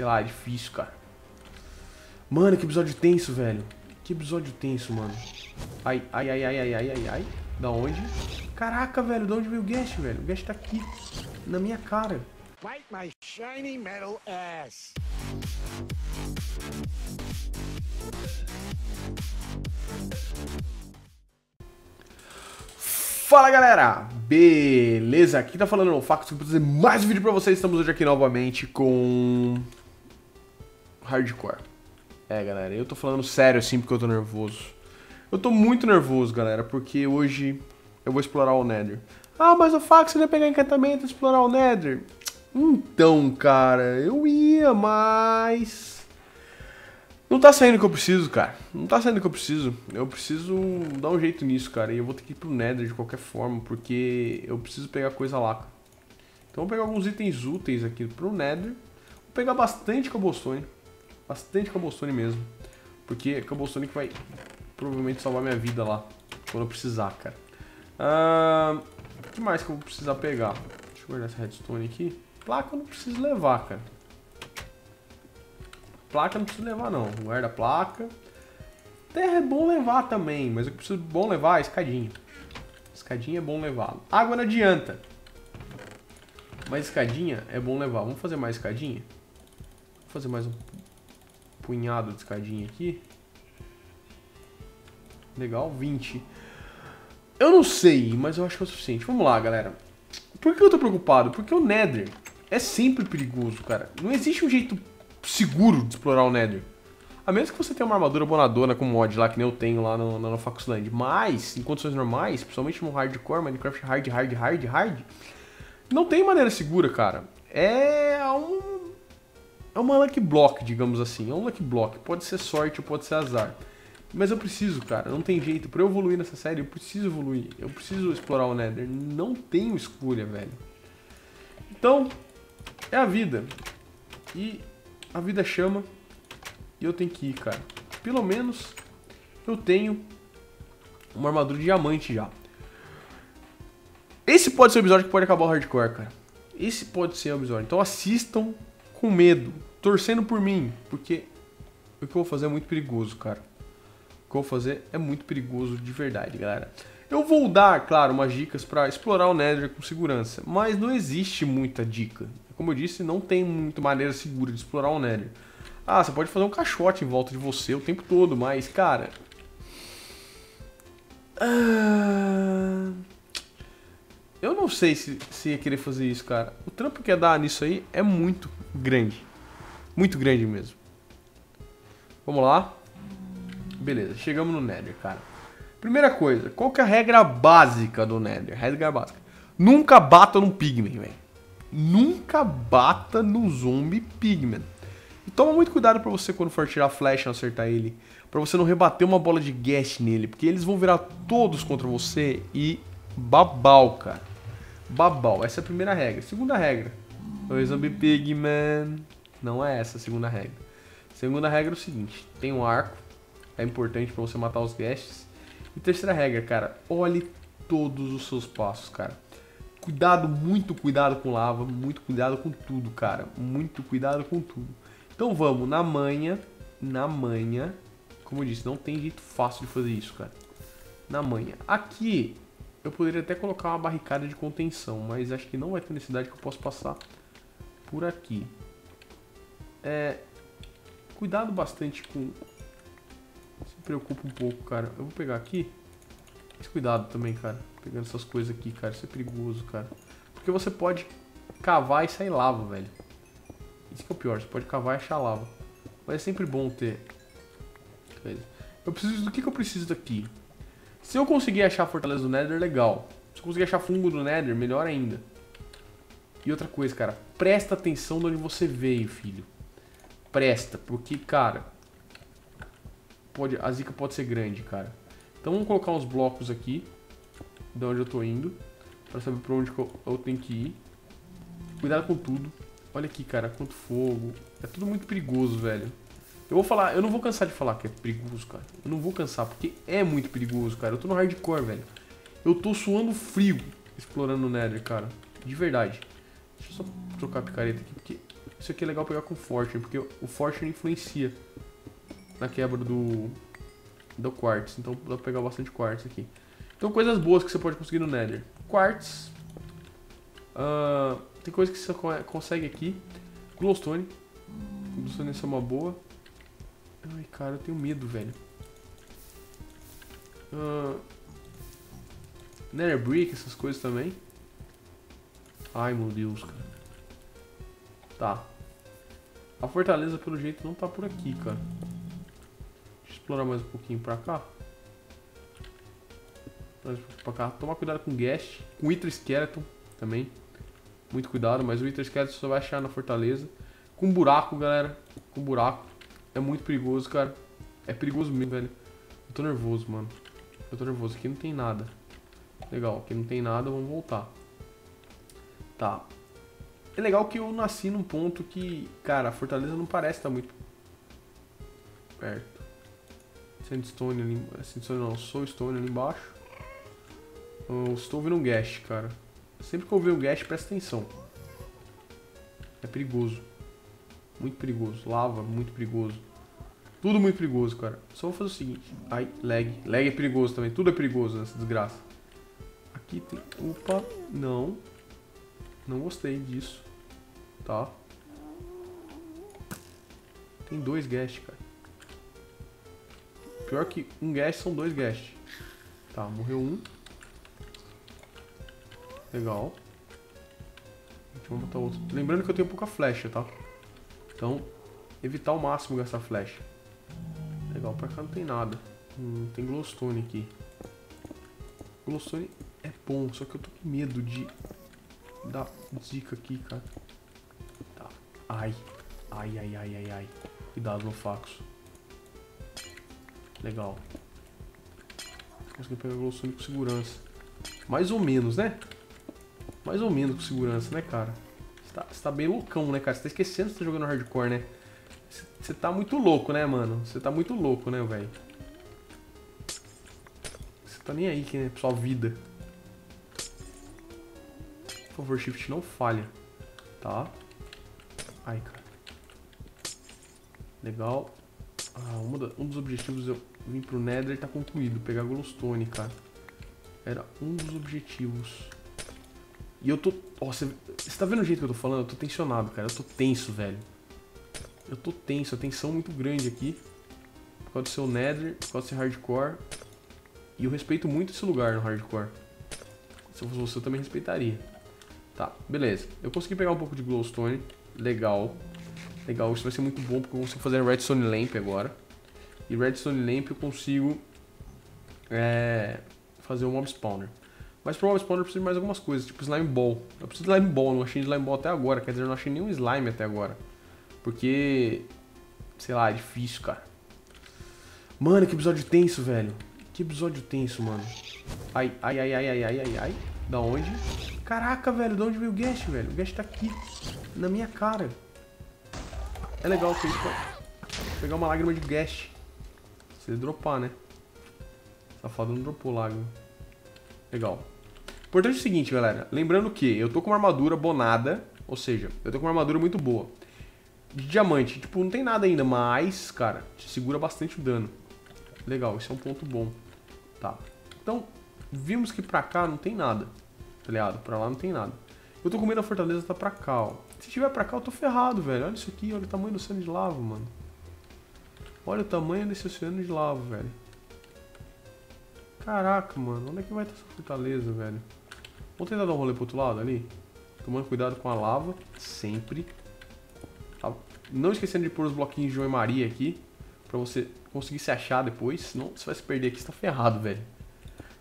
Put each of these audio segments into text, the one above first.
sei lá, é difícil, cara. Mano, que episódio tenso, velho. Que episódio tenso, mano. Ai, ai, ai, ai, ai, ai, ai, ai. Da onde? Caraca, velho, de onde veio o Guest, velho? O Guest tá aqui, na minha cara. Bite my shiny metal ass. Fala galera, beleza? Aqui tá falando o Factos para trazer mais um vídeo pra vocês. Estamos hoje aqui novamente com Hardcore. É galera, eu tô falando sério assim porque eu tô nervoso. Eu tô muito nervoso galera, porque hoje eu vou explorar o Nether. Ah, mas o Fax ia pegar encantamento e explorar o Nether. Então, cara, eu ia, mas não tá saindo o que eu preciso, cara. Não tá saindo o que eu preciso. Eu preciso dar um jeito nisso, cara. E eu vou ter que ir pro Nether de qualquer forma, porque eu preciso pegar coisa lá. Então eu vou pegar alguns itens úteis aqui pro Nether. Vou pegar bastante cobblestone. Bastante cobblestone mesmo. Porque é cobblestone que vai provavelmente salvar minha vida lá. Quando eu precisar, cara. Ah, o que mais que eu vou precisar pegar? Deixa eu guardar essa redstone aqui. Placa eu não preciso levar, cara. Placa não preciso levar não, guarda a placa. Terra é bom levar também, mas o que preciso bom levar é escadinha. Escadinha é bom levar. Água não adianta. Mas escadinha é bom levar. Vamos fazer mais escadinha? Vou fazer mais um punhado de escadinha aqui. Legal, 20. Eu não sei, mas eu acho que é o suficiente. Vamos lá, galera. Por que eu tô preocupado? Porque o Nether é sempre perigoso, cara. Não existe um jeito seguro de explorar o Nether. A menos que você tenha uma armadura bonadona com mod lá, que nem eu tenho lá no, no Foxland. Mas, em condições normais, principalmente no hardcore, Minecraft hard, hard, hard, hard, não tem maneira segura, cara. É um... É uma lucky block, digamos assim. É um lucky block. Pode ser sorte ou pode ser azar. Mas eu preciso, cara. Não tem jeito. Pra eu evoluir nessa série, eu preciso evoluir. Eu preciso explorar o Nether. Não tenho escolha, velho. Então, é a vida. E a vida chama e eu tenho que ir, cara. Pelo menos eu tenho uma armadura de diamante já. Esse pode ser o episódio que pode acabar o hardcore, cara. Esse pode ser o episódio. Então assistam com medo, torcendo por mim, porque o que eu vou fazer é muito perigoso, cara. O que eu vou fazer é muito perigoso de verdade, galera. Eu vou dar, claro, umas dicas para explorar o Nether com segurança, mas não existe muita dica. Como eu disse, não tem muita maneira segura de explorar o Nether. Ah, você pode fazer um caixote em volta de você o tempo todo, mas, cara... Ah... Eu não sei se, se ia querer fazer isso, cara. O trampo que ia dar nisso aí é muito grande. Muito grande mesmo. Vamos lá. Beleza, chegamos no Nether, cara. Primeira coisa, qual que é a regra básica do Nether? Regra básica. Nunca bata num pigment, velho nunca bata no zombie pigman. E toma muito cuidado para você quando for tirar flecha e acertar ele, para você não rebater uma bola de gas nele, porque eles vão virar todos contra você e babau, cara. Babau, essa é a primeira regra. Segunda regra, o zombie pigman. Não é essa a segunda regra. Segunda regra é o seguinte, tem um arco, é importante para você matar os guests. E terceira regra, cara, olhe todos os seus passos, cara. Cuidado, muito cuidado com lava, muito cuidado com tudo, cara. Muito cuidado com tudo. Então vamos, na manha, na manha. Como eu disse, não tem jeito fácil de fazer isso, cara. Na manha. Aqui, eu poderia até colocar uma barricada de contenção, mas acho que não vai ter necessidade que eu possa passar por aqui. É... Cuidado bastante com... Se preocupa um pouco, cara. Eu vou pegar aqui. Mas cuidado também, cara. Pegando essas coisas aqui, cara. Isso é perigoso, cara. Porque você pode cavar e sair lava, velho. Isso que é o pior. Você pode cavar e achar lava. Mas é sempre bom ter coisa. Eu preciso... Do que, que eu preciso daqui? Se eu conseguir achar a Fortaleza do Nether, legal. Se eu conseguir achar fungo do Nether, melhor ainda. E outra coisa, cara. Presta atenção de onde você veio, filho. Presta. Porque, cara... Pode, a zica pode ser grande, cara. Então vamos colocar uns blocos aqui, de onde eu tô indo, para saber para onde eu tenho que ir. Cuidado com tudo. Olha aqui, cara, quanto fogo. É tudo muito perigoso, velho. Eu vou falar, eu não vou cansar de falar que é perigoso, cara. Eu não vou cansar, porque é muito perigoso, cara. Eu tô no hardcore, velho. Eu tô suando frio explorando o Nether, cara. De verdade. Deixa eu só trocar a picareta aqui, porque Isso aqui é legal pegar com Fortune, porque o Fortune influencia na quebra do, do Quartz. Então dá pra pegar bastante Quartz aqui. Então coisas boas que você pode conseguir no Nether. Quartz. Uh, tem coisa que você consegue aqui. Glowstone. Glowstone é uma boa. Ai, cara, eu tenho medo, velho. Uh, Nether Brick, essas coisas também. Ai, meu Deus, cara. Tá. A fortaleza, pelo jeito, não tá por aqui, cara. Deixa eu explorar mais um pouquinho pra cá. Mais um pouquinho pra cá. Tomar cuidado com Guest. Com Wither Skeleton também. Muito cuidado, mas o Wither Skeleton você vai achar na fortaleza. Com buraco, galera. Com buraco. É muito perigoso, cara. É perigoso mesmo, velho. Eu tô nervoso, mano. Eu tô nervoso. Aqui não tem nada. Legal, aqui não tem nada, vamos voltar. Tá. É legal que eu nasci num ponto que, cara, a fortaleza não parece estar muito perto. Sandstone ali, Sandstone não, Soulstone ali embaixo. Eu estou ouvindo um Gash, cara. Sempre que eu ouvir um Gash, presta atenção. É perigoso. Muito perigoso. Lava, muito perigoso. Tudo muito perigoso, cara. Só vou fazer o seguinte. Ai, lag. Lag é perigoso também. Tudo é perigoso nessa desgraça. Aqui tem... Opa, não. Não gostei disso. Tá. Tem dois guests, cara. Pior que um guest são dois guests. Tá, morreu um. Legal. Vamos botar outro. Lembrando que eu tenho pouca flecha, tá? Então, evitar ao máximo gastar flecha. Legal, pra cá não tem nada. Hum, tem glowstone aqui. Glowstone é bom, só que eu tô com medo de dar dica aqui, cara. Tá. Ai. Ai, ai, ai, ai, ai. Cuidado no faxo. Legal. Consegui pegar o glowstone com segurança. Mais ou menos, né? Mais ou menos com segurança, né, cara? Você tá, tá bem loucão, né, cara? Você tá esquecendo que você tá jogando hardcore, né? Você tá muito louco, né, mano? Você tá muito louco, né, velho? Você tá nem aí, né, sua vida. Favor, shift não falha. Tá. Ai, cara. Legal. Ah, um dos objetivos eu vim pro Nether tá concluído. Pegar Glowstone, cara. Era um dos objetivos. E eu tô... Você tá vendo o jeito que eu tô falando? Eu tô tensionado, cara. Eu tô tenso, velho. Eu tô tenso. A tensão muito grande aqui. Por causa do seu Nether, por causa do seu Hardcore. E eu respeito muito esse lugar no Hardcore. Se eu fosse você, eu também respeitaria. Tá, beleza. Eu consegui pegar um pouco de glowstone. Legal. Legal, isso vai ser muito bom porque eu consigo fazer redstone lamp agora. E redstone lamp eu consigo é, fazer um mob spawner. Mas para o mob spawner eu preciso de mais algumas coisas, tipo slime ball. Eu preciso de slime ball, não achei slime ball até agora. Quer dizer, eu não achei nenhum slime até agora. Porque, sei lá, é difícil, cara. Mano, que episódio tenso, velho. Que episódio tenso, mano. Ai, ai, ai, ai, ai, ai, ai, ai. Da onde? Caraca, velho, de onde veio o Gash, velho? O Gash tá aqui, na minha cara. É legal que a gente pode pegar uma lágrima de Gash. Se ele dropar, né? Safado não dropou lágrima. Legal. Importante é o seguinte, galera. Lembrando que eu tô com uma armadura bonada. Ou seja, eu tô com uma armadura muito boa. De diamante. Tipo, não tem nada ainda, mas, cara, te segura bastante o dano. Legal, esse é um ponto bom. Tá. Então, vimos que pra cá não tem nada tá ligado? Pra lá não tem nada. Eu tô com medo da fortaleza tá pra cá, ó. Se tiver pra cá, eu tô ferrado, velho. Olha isso aqui, olha o tamanho do oceano de lava, mano. Olha o tamanho desse oceano de lava, velho. Caraca, mano. Onde é que vai estar essa fortaleza, velho? Vamos tentar dar um rolê pro outro lado ali? Tomando cuidado com a lava, sempre. Tá? Não esquecendo de pôr os bloquinhos de João e Maria aqui. Pra você conseguir se achar depois. Senão você vai se perder aqui, você tá ferrado, velho.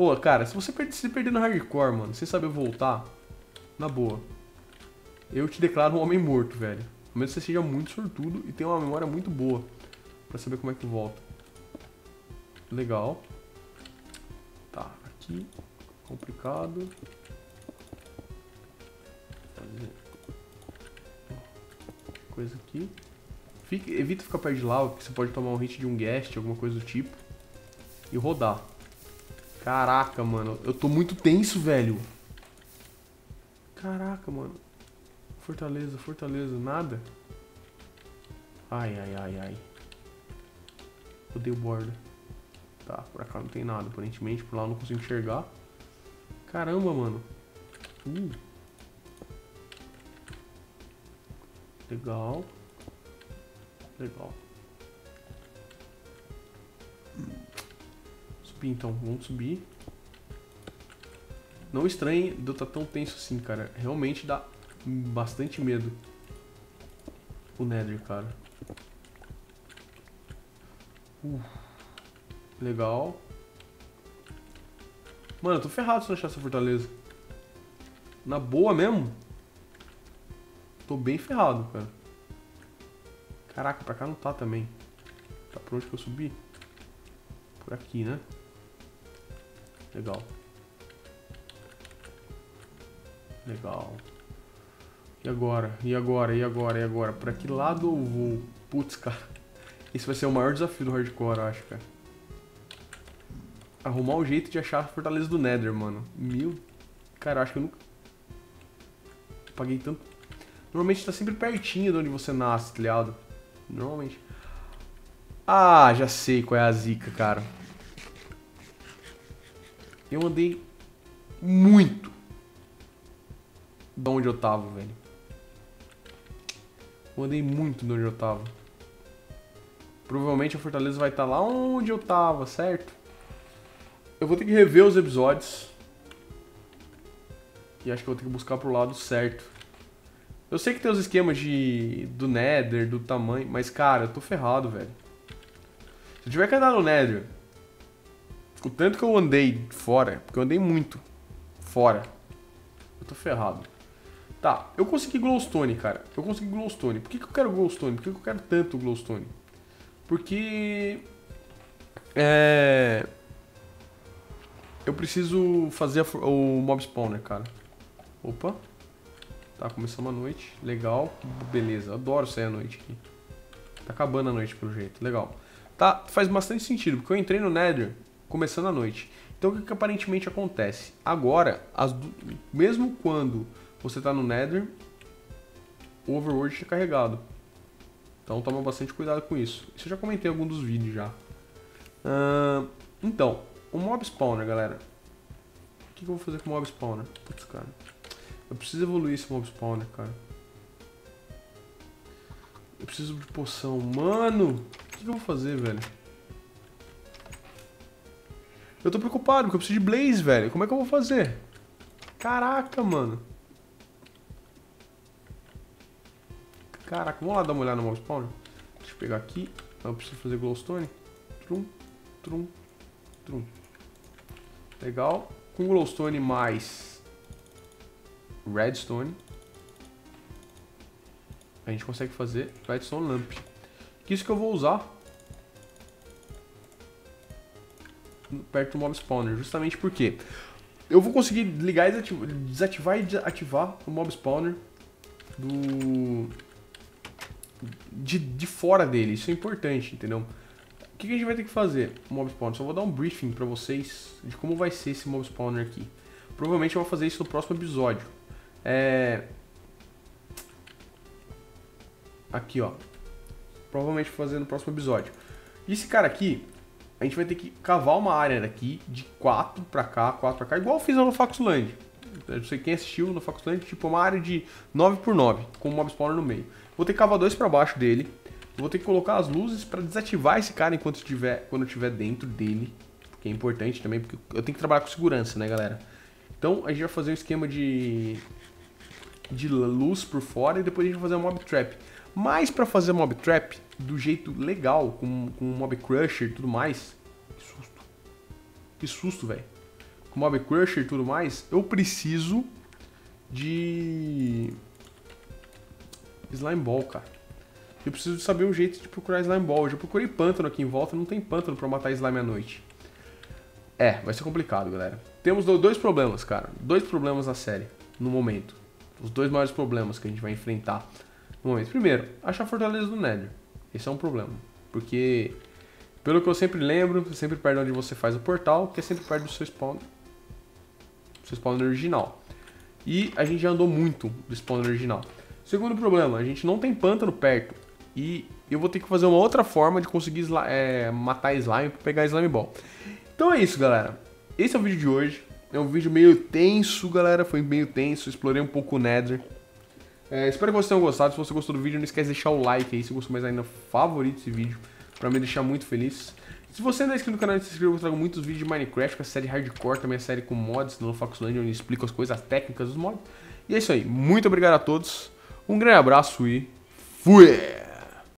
Pô, cara, se você se perder no hardcore, mano, sem saber voltar, na boa. Eu te declaro um homem morto, velho. A menos que você seja muito sortudo e tenha uma memória muito boa pra saber como é que volta. Legal. Tá, aqui. Complicado. Fazer. Coisa aqui. Fique, evita ficar perto de lava, porque você pode tomar um hit de um guest, alguma coisa do tipo. E rodar. Caraca, mano. Eu tô muito tenso, velho. Caraca, mano. fortaleza, fortaleza, nada. Ai, ai, ai, ai. Odeio borda. Tá, por cá não tem nada, aparentemente. Por lá eu não consigo enxergar. Caramba, mano. Uh. Legal. Legal. Subir então, vamos subir. Não estranhe de eu estar tão tenso assim, cara. Realmente dá bastante medo. O Nether, cara. Uh, legal. Mano, eu tô ferrado se não achar essa fortaleza. Na boa mesmo. Tô bem ferrado, cara. Caraca, pra cá não tá também. Tá por onde que eu subi? Por aqui, né? Legal. Legal. E agora? E agora? E agora? E agora? Pra que lado eu vou? Putz, cara. Esse vai ser o maior desafio do hardcore, eu acho, cara. Arrumar um jeito de achar a fortaleza do Nether, mano. Meu... Cara, eu acho que eu nunca... Paguei tanto... Normalmente tá sempre pertinho de onde você nasce, tá ligado? Normalmente. Ah, já sei qual é a zica, cara. Eu andei muito de onde eu tava, velho. Eu andei muito de onde eu tava. Provavelmente a fortaleza vai estar tá lá onde eu tava, certo? Eu vou ter que rever os episódios. E acho que eu vou ter que buscar pro lado certo. Eu sei que tem os esquemas de do Nether, do tamanho, mas cara, eu tô ferrado, velho. Se eu tiver que andar no Nether, o tanto que eu andei fora, porque eu andei muito fora, eu tô ferrado. Tá, eu consegui glowstone, cara. Eu consegui glowstone. Por que, que eu quero glowstone? Por que, que eu quero tanto glowstone? Porque... É... Eu preciso fazer o mob spawner, cara. Opa. Tá, começando a noite. Legal. Beleza, adoro sair à noite aqui. Tá acabando a noite, pelo jeito. Legal. Tá, faz bastante sentido, porque eu entrei no Nether começando a noite. Então o que, que aparentemente acontece? Agora, as, mesmo quando você tá no Nether, o Overworld está carregado. Então toma bastante cuidado com isso. Isso eu já comentei em algum dos vídeos já. Uh, então, o Mob Spawner, galera. O que, que eu vou fazer com o Mob Spawner? Putz, cara. Eu preciso evoluir esse Mob Spawner, cara. Eu preciso de poção. Mano! O que, que eu vou fazer, velho? Eu tô preocupado, porque eu preciso de Blaze, velho. Como é que eu vou fazer? Caraca, mano. Caraca, vamos lá dar uma olhada no mob. Deixa eu pegar aqui. Eu preciso fazer glowstone. Trum, trum, trum. Legal. Com glowstone mais redstone, a gente consegue fazer redstone lamp. Que isso que eu vou usar perto do mob spawner, justamente porque eu vou conseguir ligar e desativar, e ativar o mob spawner do de, de fora dele. Isso é importante, entendeu? O que, a gente vai ter que fazer? Mob Spawner. Só vou dar um briefing pra vocês de como vai ser esse Mob Spawner aqui. Provavelmente eu vou fazer isso no próximo episódio. É... Aqui, ó. Provavelmente vou fazer no próximo episódio. Esse cara aqui, a gente vai ter que cavar uma área daqui de 4 pra cá, 4 pra cá, igual eu fiz no Foxland. Não sei quem assistiu no Foxland, tipo uma área de 9 por 9 com o Mob Spawner no meio. Vou ter que cavar dois para baixo dele. Vou ter que colocar as luzes para desativar esse cara enquanto estiver, quando estiver dentro dele. Porque é importante também, porque eu tenho que trabalhar com segurança, né, galera? Então a gente vai fazer um esquema de, de luz por fora e depois a gente vai fazer uma mob trap. Mas para fazer mob trap do jeito legal, com, com mob crusher e tudo mais. Que susto. Que susto, velho. Com mob crusher e tudo mais, eu preciso de Slime Ball, cara. Eu preciso saber um jeito de procurar Slime Ball. Eu já procurei pântano aqui em volta, não tem pântano pra matar slime à noite. É, vai ser complicado, galera. Temos dois problemas, cara. Dois problemas na série, no momento. Os dois maiores problemas que a gente vai enfrentar no momento. Primeiro, achar a fortaleza do Nether. Esse é um problema. Porque, pelo que eu sempre lembro, sempre perto onde você faz o portal, que é sempre perto do seu spawner. Seu spawner original. E a gente já andou muito do spawner original. Segundo problema, a gente não tem pântano perto. E eu vou ter que fazer uma outra forma de conseguir é, matar slime para pegar slime ball. Então é isso, galera. Esse é o vídeo de hoje. É um vídeo meio tenso, galera. Foi meio tenso. Explorei um pouco o Nether. É, espero que vocês tenham gostado. Se você gostou do vídeo, não esquece de deixar o like aí. Se gostou mais ainda, favorito esse vídeo. Pra me deixar muito feliz. Se você não é inscrito no canal, se inscreva. Eu trago muitos vídeos de Minecraft, com a série Hardcore, também a série com mods no Foxland, onde explico as coisas, as técnicas dos mods. E é isso aí. Muito obrigado a todos. Um grande abraço e fui!